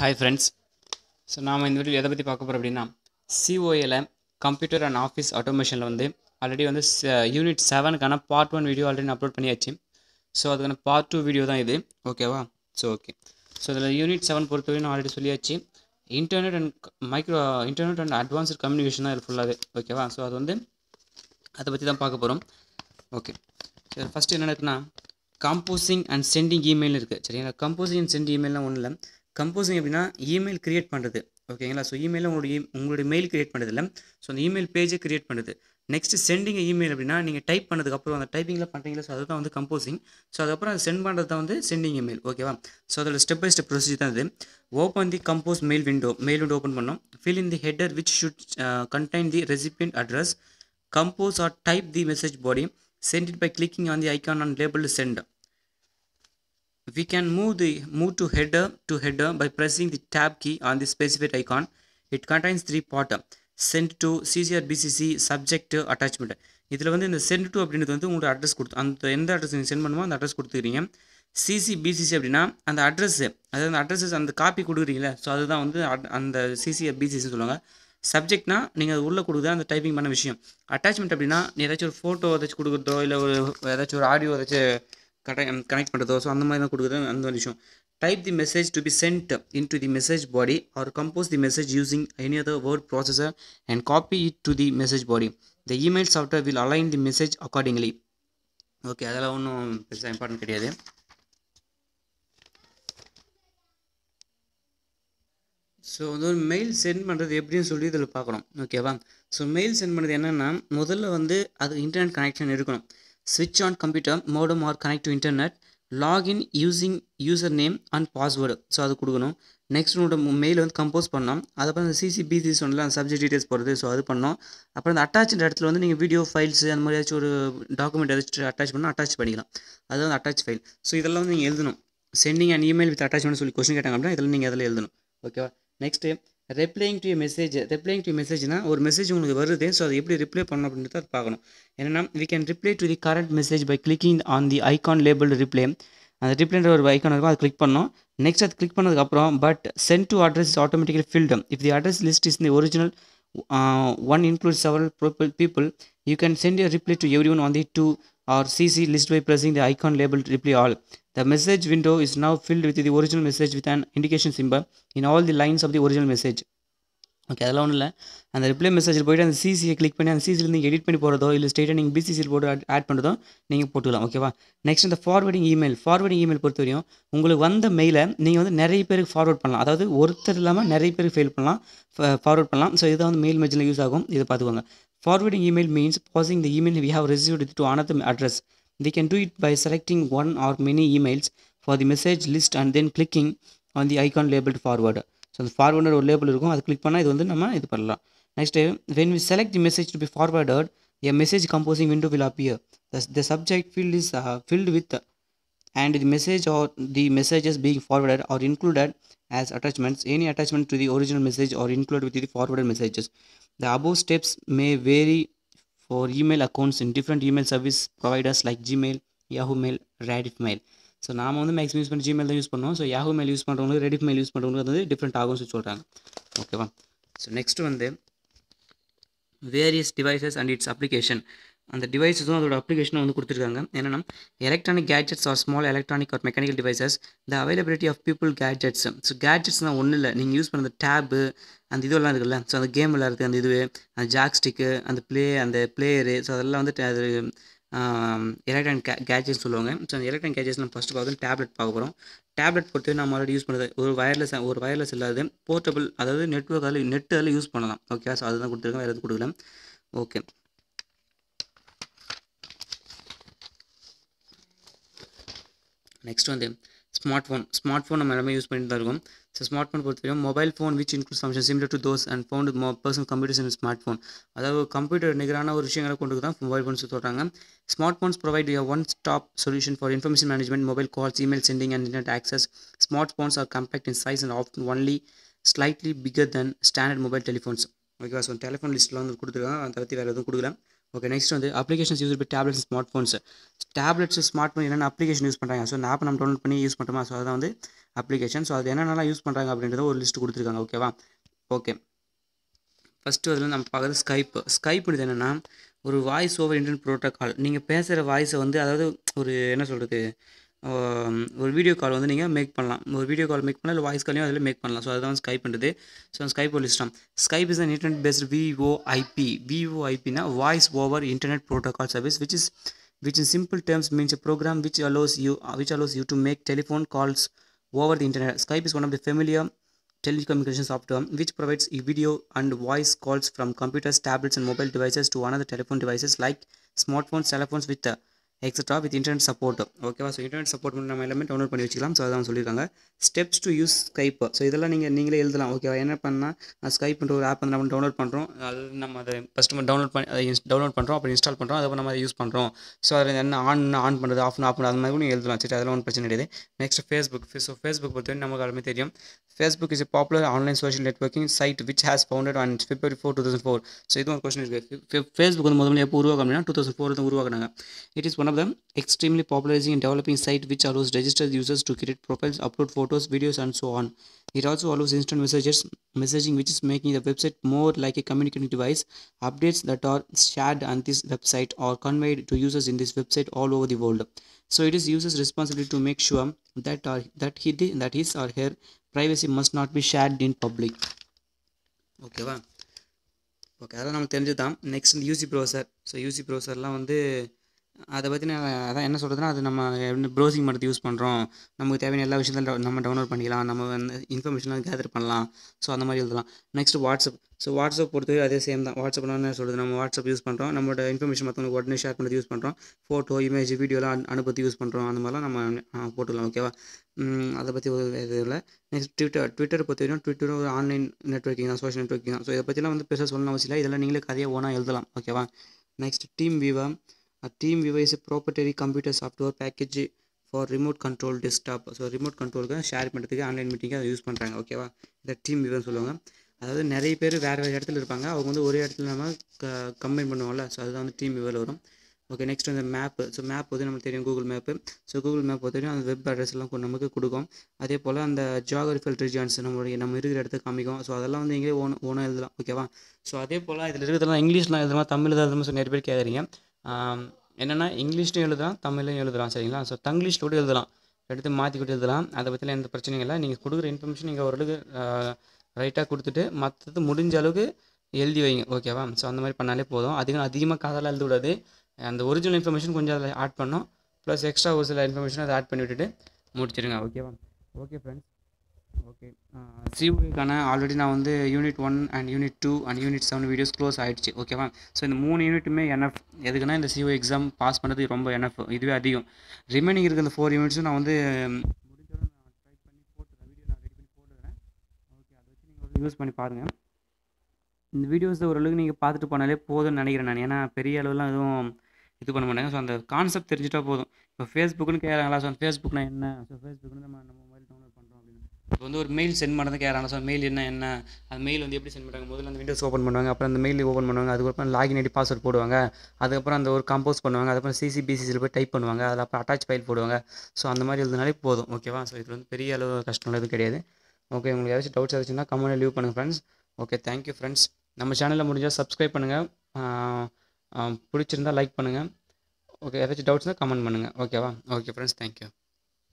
Hi friends so நாம் இந்த video எதை பற்றி பார்க்க போகிறோம் அப்படின்னா சிஓஏல கம்ப்யூட்டர் அண்ட் ஆஃபீஸ் ஆட்டோமேஷனில் வந்து ஆல்ரெடி வந்து unit செவனுக்கான part one video already upload பண்ணியாச்சு. ஸோ அதுக்கான பார்ட் டூ வீடியோ தான் இது. ஓகேவா ஸோ ஓகே ஸோ இதில் யூனிட் செவன் பொறுத்தவரை நான் ஆல்ரெடி சொல்லியாச்சு. Internet and micro internet and advanced communication தான் இது ஃபுல்லாகவே ஓகேவா ஸோ அது வந்து அதை பற்றி தான் பார்க்க போகிறோம் ஓகே சரி ஃபஸ்ட்டு என்ன இருக்குன்னா கம்போசிங் அண்ட் சென்டிங் இமெயில் இருக்குது சரிங்களா? கம்போசிங் அண்ட் சென்டிங் இமெயிலாம் ஒன்றும் இல்லை. கம்போசிங் அப்படின்னா இமெயில் கிரியேட் பண்ணுறது ஓகேங்களா ஸோ இமெயிலில் உங்களுடைய உங்களுடைய மெயில் கிரியேட் பண்ணுறது இல்லை ஸோ அந்த இமெயில் பேஜை கிரியேட் பண்ணுறது நெக்ஸ்ட் சென்டிங் இமெயில் அப்படின்னா நீங்கள் டைப் பண்ணதுக்கப்புறம் அந்த டைப்பிங்கில் பண்ணுறீங்களா ஸோ அதுதான் வந்து கம்போசிங் ஸோ அதுக்கப்புறம் அதை சென்ட் பண்ணுறது தான் வந்து சென்டிங் இமெயில் ஓகேவா ஸோ அதோட ஸ்டெப் பை ஸ்டெப் ப்ரொசீஜர் தான் இது. Open the compose mail window mail window open பண்ணோம். Fill in the header which should contain the recipient address compose or type the message body send it by clicking on the icon and label send we can move the move to header to header by pressing the tab key on the specified icon. It contains three part. Send to ccr bcc subject attachment. இதில் வந்து இந்த sent to அப்படின்றது வந்து உங்களோட address கொடுத்து அந்த எந்த address நீங்கள் சென்ட் பண்ணுமோ அந்த அட்ரஸ் கொடுத்துக்கிறீங்க. சிசி பிசிசி அப்படின்னா அந்த அட்ரஸ்ஸு அதாவது அந்த அட்ரஸஸ் அந்த காப்பி கொடுக்குறீங்களே ஸோ அதுதான் வந்து அந்த சிசி பிசிசின்னு சொல்லுவாங்க. சப்ஜெக்ட்னா நீங்கள் அது உள்ளே கொடுக்குறது அந்த டைப்பிங் பண்ண விஷயம். அட்டாச்மெண்ட் அப்படின்னா நீ ஏதாச்சும் ஒரு ஃபோட்டோ ஏதாச்சும் கொடுக்குறதோ இல்லை ஒரு ஏதாச்சும் ஒரு ஆடியோ ஏதாச்சும் கனெக்ட் கனெக்ட் பண்ணுறதோ ஸோ அந்த மாதிரி தான் கொடுக்குறது அந்த ஒரு விஷயம். Type the message to be sent into the message body or compose the message using any other word processor and copy it to the message body the email software will align the message accordingly okay அதெல்லாம் ஒன்றும் பெருசாக important கிடையாது. So வந்து ஒரு mail send பண்ணுறது எப்படின்னு சொல்லி இதில் பார்க்கணும். ஓகேவா ஸோ மெயில் சென்ட் பண்ணுறது என்னென்னா முதல்ல வந்து அது இன்டர்நெட் கனெக்ஷன் இருக்கணும். ஸ்விட்ச் on computer modem or connect to internet login using user name and password so அது கொடுக்கணும். நெக்ஸ்ட் உன்னோட மெயில் வந்து கம்போஸ் பண்ணோம் அதுக்கப்புறம் அந்த சிசிபிசி சொன்னல அந்த சப்ஜெக்ட் டீடைல்ஸ் போடுறது. ஸோ அது பண்ணோம். அப்புறம் அந்த அட்டாச் இடத்துல வந்து நீங்கள் வீடியோ ஃபைல்ஸ் அந்த மாதிரி ஏதாச்சும் ஒரு டாக்குமெண்ட் ஏதாச்சும் அட்டாச் பண்ணால் அட்டாச் பண்ணிக்கலாம். அது வந்து அட்டாச் ஃபைல் ஸோ இதெல்லாம் வந்து நீங்கள் எழுதணும். Sending and email with attachment சொல்லி கொஸ்டின் கேட்டாங்க அப்படின்னா இதெல்லாம் நீங்கள் அதில் எழுதணும். ஓகேவா next replying to message replying to மெசேஜ்னா ஒரு மெசேஜ் உங்களுக்கு வருது ஸோ அதை எப்படி ரிப்ளை பண்ணணும் அப்படின்றத அது பார்க்கணும். என்னென்னா we can reply to the current message by clicking on the icon label reply. அந்த ரிப்ளைன்ற ஒரு ஐக்கான் இருக்கும் அதை கிளிக் பண்ணோம் நெக்ஸ்ட் அது கிளிக் பண்ணதுக்கப்புறம் but send to address is automatically filled if the address list is the original one include several people you can send your reply to every one on the to or CC list by pressing the icon labeled reply all. The message window is now filled with the original message with an indication symbol in all the lines of the original message. Okay அதெல்லாம் ஒன்றும் இல்லை. அந்த reply மெசேஜில் போய்ட்டு அந்த சிசியை click பண்ணி அந்த சிசியில் நீங்கள் எடிட் பண்ணி போகிறதோ இல்லை ஸ்டேட்டாக நீங்கள் பிசிசியில் போட்டு ஆட் பண்ணுறதோ நீங்கள் போட்டுக்கலாம் ஓகேவா நெக்ஸ்ட் இந்த ஃபார்வர்டிங் இமெயில் ஃபார்வர்டிங் இமெயில் பொறுத்த வரையும் உங்களுக்கு வந்த மெயிலை நீங்கள் வந்து நிறைய பேருக்கு ஃபார்வர்ட் பண்ணலாம். அதாவது ஒருத்தர் இல்லாமல் நிறைய பேருக்கு ஃபெயில் பண்ணலாம் ஃபார்வர்ட் பண்ணலாம். ஸோ இதுதான் வந்து மெயில் மெஜில் யூஸ் ஆகும். இதை பார்த்துக்கோங்க. Forwarding email means passing the email we have received to another address they can do it by selecting one or many emails for the message list and then clicking on the icon labeled forward so அந்த forwarder ஒரு label இருக்கும் அது click பண்ணால் இது வந்து நம்ம இது பண்ணலாம் next when we select the message to be forwarded a message composing window will appear the, the subject field is uh, filled with and the message or the messages being forwarded are included as attachments any attachment to the original message or included with the forwarded messages the above steps may vary for email accounts in different email service providers like gmail yahoo mail reddit mail. So நாம வந்து maximum use பண்ணி Gmail தான் use பண்ணுவோம். So Yahoo mail use பண்ணுறவங்களுக்கு Reddit mail use பண்ணுறவங்களுக்கு வந்து different ஆகும்னு சொல்லி சொல்கிறாங்க ஓகேவா ஸோ நெக்ஸ்ட் வந்து various devices and its application அந்த டிவைஸஸும் அதோட அப்ளிகேஷனும் வந்து கொடுத்துருக்காங்க. என்னென்னா electronic gadgets or small electronic or mechanical devices the availability of people gadgets so gadgets தான் ஒன்றும் இல்லை. நீங்கள் யூஸ் பண்ணுற டேபு அந்த இதுவெல்லாம் இருக்குல்ல. ஸோ அந்த கேம் விளாட்றது அந்த இதுவே அந்த ஜாக் ஸ்டிக்கு அந்த ப்ளே அந்த பிளேயரு ஸோ அதெல்லாம் வந்து அது எலக்ட்ரானிக் கே கேட்ஜெட்ஸ் சொல்லுவாங்க. ஸோ அந்த எலக்ட்ரானிக் கேட்ஜெட்ஸ் நம்ம ஃபஸ்ட்டு பார்த்து டேப்லெட் பார்க்க போகிறோம் டேப்லெட் பொறுத்து நம்ம ஆல்ரெடி யூஸ் பண்ணுறது ஒரு வயர்லெஸ் ஒரு வயர்லெஸ் இல்லாத போர்ட்டபிள் அதாவது நெட்ஒர்க் அதில் நெட் அதில் யூஸ் பண்ணலாம். ஓகே ஸோ அதுதான் கொடுத்துருக்கேன் வேறு எதுவும் கொடுக்கல. ஓகே நெக்ஸ்ட் வந்து ஸ்மார்ட் ஃபோன் ஸ்மார்ட் ஃபோன் நம்ம எல்லாமே யூஸ் பண்ணிட்டு தான் இருக்கும். ஸோ ஸ்மார்ட் ஃபோன் பொறுத்தவரைக்கும் mobile phone which include function similar to those and phone more personal computers in smart phone அதாவது கம்ப்யூட்டர் நிகரான ஒரு விஷயங்களை கொண்டு தான் மொபைல் ஃபோன்ஸ் சொல்கிறாங்க smart phones provide you one stop solution for information management mobile calls email sending and internet access smart phones are compact in size and often only slightly bigger then standard mobile telephones ஓகேவா so telephone லிஸ்ட்டில் வந்து கொடுத்துருக்காங்க. அதை பற்றி வேறு எதுவும் கொடுக்கல. Okay next வந்து applications use by tablets smart phones tablets smart phone என்னென்ன அப்ளிகேஷன் யூஸ் பண்ணுறாங்க ஸோ இந்த ஆப் நம்ம டவுன்லோட் பண்ணி யூஸ் பண்ணுறோமா ஸோ அதான் வந்து அப்ளிகேஷன் ஸோ அது என்னென்னலாம் யூஸ் பண்ணுறாங்க அப்படின்றத ஒரு லிஸ்ட் கொடுத்துருக்காங்க. ஓகேவா ஓகே ஃபஸ்ட்டு அதில் நம்ம பார்க்குறது ஸ்கைப் ஸ்கைப்புன்றது என்னென்னா ஒரு வாய்ஸ் ஓவர் இன்டர்நெட் ப்ரோட்டோக்கால் நீங்கள் பேசுகிற வாய்ஸை வந்து அதாவது ஒரு என்ன சொல்கிறது ஒரு வீடியோ கால் வந்து நீங்கள் மேக் பண்ணலாம் ஒரு வீடியோ கால் மேக் பண்ணலாம் இல்லை வாய்ஸ் காலையும் அதில் மேக் பண்ணலாம் ஸோ அதுதான் ஸ்கைப் பண்ணுறது ஸோ ஸ்கைப் ஒரு லிஸ்டம் Skype is an internet based VoIP விஓஐபினா voice over internet protocol service which is which in simple terms means a program which allows you uh, which allows you to make telephone calls over the internet skype is one of the familiar telecommunication software which provides a video and voice calls from computers tablets and mobile devices to another telephone devices like smartphones telephones with uh, extra with internet support ஓகேவா so internet support பண்ணி நம்ம எல்லாமே download பண்ணி வச்சுக்கலாம். So அதான் சொல்லியிருக்காங்க. Steps to use Skype so இதெல்லாம் நீங்கள் நீங்களே எழுதலாம். ஓகேவா என்ன பண்ணால் ஸ்கைப்ன்ற ஒரு ஆப் வந்து நம்ம டவுன்லோட் பண்ணுறோம் அது நம்ம அதை ஃபஸ்ட் நம்ம டவுன்லோட் பண்ணி அதை டவுன்லோட் பண்ணுறோம் அப்புறம் இன்ஸ்டால் பண்ணுறோம் அதுக்கப்புறம் நம்ம அதை யூஸ் பண்ணுறோம் ஸோ அதில் என்ன ஆன் ஆன் பண்ணுறது ஆஃப் ஆஃப் பண்ணுறது அந்த மாதிரி கூட நீங்கள் எழுதலாம். சரி அதெல்லாம் ஒன்றும் பிரச்சனை கிடையாது. நெக்ஸ்ட் ஃபேஸ்புக் ஸோ ஃபேஸ்புக் பொறுத்தவரை நமக்கு எல்லாமே தெரியும். Facebook is popular online social networking site which has founded on February four two thousand four so இது ஒரு கொஸ்டின் இருக்குது ஃபேஸ்புக் வந்து முதல்ல எப்போ உருவாக்கம் அப்படின்னா டூ தௌசண்ட் ஃபோர் தான் உருவாக்குனாங்க. It is one Of the extremely popularizing and developing site which allows registered users to create profiles, upload photos, videos, and so on. It also allows instant messages, messaging, which is making the website more like a communicating device. Updates that are shared on this website are conveyed to users in this website all over the world. So it is users' responsibility to make sure that are that he that his or her privacy must not be shared in public. ஓகேவா okay அதெல்லாம் நம்ம தெரிஞ்சு தான் next UC browser so UC ப்ரௌசர்லாம் வந்து அதை பற்றி நான் அதான் என்ன சொல்கிறதுனா அது நம்ம ப்ரௌசிங் மட்டும் யூஸ் பண்ணுறோம் நமக்கு தேவையான எல்லா விஷயத்தையும் நம்ம டவுன்லோட் பண்ணிக்கலாம். நம்ம வந்து இன்ஃபர்மேஷன்லாம் கேதர் பண்ணலாம். ஸோ அந்த மாதிரி எழுதலாம். நெக்ஸ்ட் வாட்ஸ்அப் ஸோ வாட்ஸ்அப் பொறுத்தவரை அதே சேம் தான். வாட்ஸ்அப் என்ன சொல்கிறது நம்ம வாட்ஸ்அப் யூஸ் பண்ணுறோம் நம்மளோட இன்ஃபர்மேஷன் மற்றவங்களுக்கு உடனே ஷேர் பண்ணுறது யூஸ் பண்ணுறோம் ஃபோட்டோ இமேஜ் வீடியோலாம் அனுப்பி யூஸ் பண்ணுறோம் அந்த மாதிரிலாம் நம்ம போட்டுக்கலாம். ஓகேவா அதை பற்றி ஒரு இது இல்லை. நெக்ஸ்ட் ட்விட்டர் ட்விட்டர் பொறுத்தவரைக்கும் ட்விட்டரும் ஒரு ஆன்லைன் நெட்ஒர்க்கிங் தான் சோஷியல் நெட்ஒர்க்கிங் தான். ஸோ இதை பற்றிலாம் வந்து பெருசாக சொல்லணும் அவசியம் இல்லை. இதெல்லாம் நீங்களே கதையை ஓனாக எழுதலாம். ஓகேவா next TeamViewer team is a proprietary computer software package for remote control desktop so remote கண்ட்ரோலுக்கு ஷேர் பண்ணுறதுக்கு ஆன்லைன் மீட்டிங்கு அதை யூஸ் பண்ணுறாங்க ஓகேவா இந்த டீம் விவோன்னு சொல்லுவாங்க. அதாவது நிறைய பேர் வேறு வேறு இடத்துல இருப்பாங்க. அவங்க வந்து ஒரே இடத்துல நம்ம க கம்பைன் பண்ணுவோம்ல. ஸோ அதுதான் வந்து டீம் விவோவில் வரும். ஓகே நெக்ஸ்ட் வந்து மேப்பு ஸோ மேப் வந்து நமக்கு தெரியும் Google map so Google map தெரியும். அந்த வெப் அட்ரஸ் எல்லாம் நமக்கு கொடுக்கும். அதே போல் அந்த ஜியாகிரபிக்கல் ரீஜன்ஸ் நம்மளுடைய நம்ம இருக்கிற இடத்துக்கு காமிக்கும். ஸோ அதெல்லாம் வந்து இங்கே ஓன ஓனாக எழுதலாம் ஓகேவா ஸோ அதே போல் இதில் இருக்கிறதெல்லாம் இங்கிலீஷ்லாம் எழுதலாம் தமிழ் எழுதுமா நிறைய பேர் கேட்குறீங்க என்னென்னா இங்கிலீஷ்லையும் எழுதலாம் தமிழ்லையும் எழுதலாம் சரிங்களா? ஸோ தங்கிலீஷில் கூட எழுதலாம். எடுத்து மாற்றி கூட எழுதலாம். அதை பற்றிலாம் எந்த பிரச்சனையும் இல்லை. நீங்கள் கொடுக்குற இன்ஃபர்மேஷன் நீங்கள் ஓரளவுக்கு ரைட்டாக கொடுத்துட்டு மற்றது முடிஞ்ச அளவுக்கு எழுதி வைங்க. ஓகேவா ஸோ அந்த மாதிரி பண்ணாலே போதும். அதிகம் அதிகமாக காதெல்லாம் எழுத விடாது அந்த ஒரிஜினல் இன்ஃபர்மேஷன் கொஞ்சம் அதில் ஆட் பண்ணோம் ப்ளஸ் எக்ஸ்ட்ரா ஒரு சில இன்ஃபர்மேஷன் அதை ஆட் பண்ணி விட்டுட்டு முடிச்சிடுங்க ஓகேவா ஓகே ஃப்ரெண்ட்ஸ் ஓகே சிஓக்கான ஆல்ரெடி நான் வந்து unit one and unit two and unit seven videos close ஆகிடுச்சு ஓகேவா ஸோ இந்த மூணு யூனிட்டுமே என்எஃப் எதுக்குன்னா இந்த சிஓ எக்ஸாம் பாஸ் பண்ணுறது ரொம்ப என்எஃப் இதுவே அதிகம். ரிமைனிங் இருக்கிற ஃபோர் யூனிட்ஸும் நான் வந்து முடிஞ்சளவு நான் ட்ரை பண்ணி போட்டுறேன். வீடியோ நான் ரெடி பண்ணி போட்டுறேன். ஓகே அதை வச்சு நீங்கள் யூஸ் பண்ணி பாருங்கள் இந்த வீடியோஸை ஓரளவுக்கு நீங்கள் பார்த்துட்டு போனாலே போதும்னு நினைக்கிறேன் நான். ஏன்னா பெரிய அளவுலாம் எதுவும் இது பண்ண மாட்டாங்க. ஸோ அந்த கான்செப்ட் தெரிஞ்சுட்டா போதும். இப்போ ஃபேஸ்புக்குன்னு கேட்குறாங்களா ஸோ அந்த ஃபேஸ்புக்னா என்ன? ஸோ ஃபேஸ்புக்னு நம்ம நம்ம மொபைல் டவுன்லோட் பண்ணுறோம் அப்படின்னு இப்போ வந்து ஒரு மெயில் சென்ட் பண்ணதை கேட்குறாங்க ஸோ மெயில் என்ன என்ன அந்த மெயில் வந்து எப்படி சென்ட் பண்ணுறாங்க? முதல்ல அந்த விண்டோஸ் ஓப்பன் பண்ணுவாங்க அப்புறம் அந்த மெயில் ஓப்பன் பண்ணுவாங்க அதுக்கப்புறம் லாகின் ஐடி பாஸ்வேர்ட் போடுவாங்க அதுக்கப்புறம் அந்த ஒரு கம்போஸ் பண்ணுவாங்க அதுக்கப்புறம் சிசிபிசிசியில் போய் டைப் பண்ணுவாங்க அதில் அப்புறம் அட்டாச் ஃபைல் போடுவாங்க. ஸோ அந்த மாதிரி எழுதுனாலே போதும் ஓகேவா ஸோ இதில் வந்து பெரிய அளவு கஷ்டம் எதுவும் கிடையாது. ஓகே உங்களுக்கு ஏதாச்சும் டவுட்ஸ் ஏதாச்சும்னா கமெண்ட் லீவ் பண்ணுங்கள் friends okay thank you friends நம்ம சேனலில் முடிஞ்சால் சப்ஸ்கிரைப் பண்ணுங்கள் பிடிச்சிருந்தா லைக் பண்ணுங்கள் ஓகே ஏதாச்சும் டவுட்ஸ்னால் கமெண்ட் பண்ணுங்கள் ஓகேவா ஓகே ஃப்ரெண்ட்ஸ் தேங்க்யூ